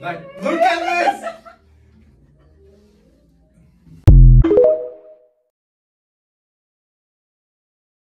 はい、文献です。